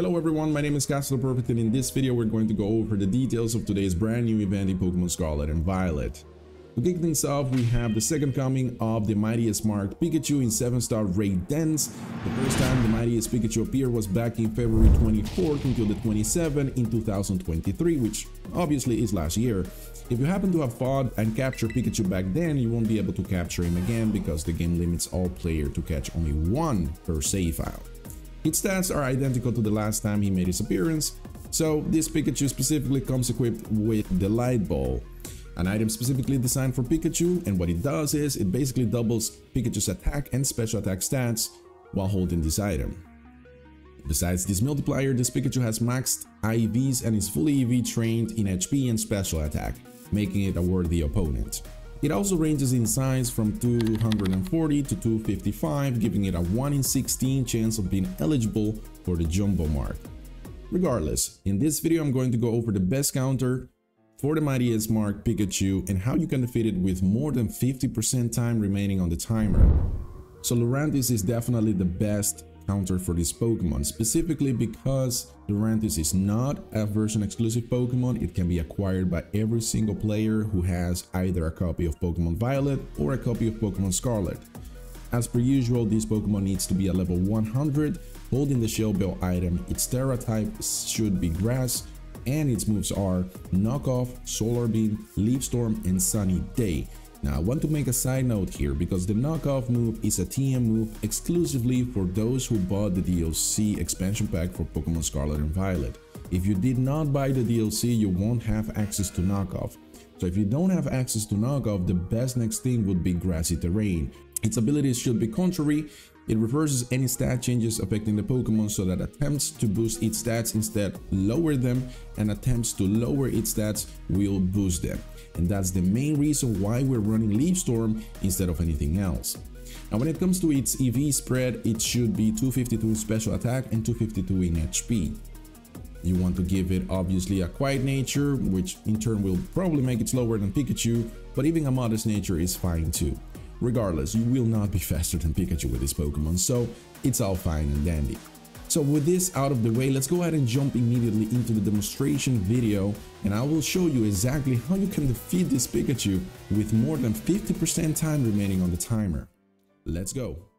Hello everyone, my name is Castle Perfect and in this video we're going to go over the details of today's brand new event in Pokemon Scarlet and Violet. To kick things off, we have the second coming of the Mightiest Mark Pikachu in 7-star Raid Dance. The first time the Mightiest Pikachu appeared was back in February 24th until the 27th in 2023, which obviously is last year. If you happen to have fought and captured Pikachu back then, you won't be able to capture him again because the game limits all players to catch only one per save file. Its stats are identical to the last time he made his appearance, so this Pikachu specifically comes equipped with the Light Ball, an item specifically designed for Pikachu, and what it does is it basically doubles Pikachu's attack and special attack stats while holding this item. Besides this multiplier, this Pikachu has maxed IVs and is fully EV trained in HP and special attack, making it a worthy opponent. It also ranges in size from 240 to 255, giving it a 1 in 16 chance of being eligible for the Jumbo mark. Regardless, in this video I'm going to go over the best counter for the Mightiest Mark Pikachu and how you can defeat it with more than 50% time remaining on the timer. So Lurantis is definitely the best counter for this Pokemon, specifically because Lurantis is not a version exclusive Pokemon, it can be acquired by every single player who has either a copy of Pokemon Violet or a copy of Pokemon Scarlet. As per usual, this Pokemon needs to be a level 100, holding the Shell Bell item, its Tera type should be Grass, and its moves are Knock Off, Solar Beam, Leaf Storm, and Sunny Day. Now I want to make a side note here because the knockoff move is a TM move exclusively for those who bought the DLC expansion pack for Pokemon Scarlet and Violet. If you did not buy the DLC, you won't have access to knockoff. So if you don't have access to knockoff, the best next thing would be grassy terrain. Its abilities should be contrary, it reverses any stat changes affecting the Pokemon so that attempts to boost its stats instead lower them and attempts to lower its stats will boost them. And that's the main reason why we're running Leaf Storm instead of anything else. Now when it comes to its EV spread, it should be 252 in special attack and 252 in HP. You want to give it obviously a quiet nature, which in turn will probably make it slower than Pikachu, but even a modest nature is fine too. Regardless, you will not be faster than Pikachu with this Pokemon, so it's all fine and dandy. So with this out of the way, let's go ahead and jump immediately into the demonstration video and I will show you exactly how you can defeat this Pikachu with more than 50% time remaining on the timer. Let's go.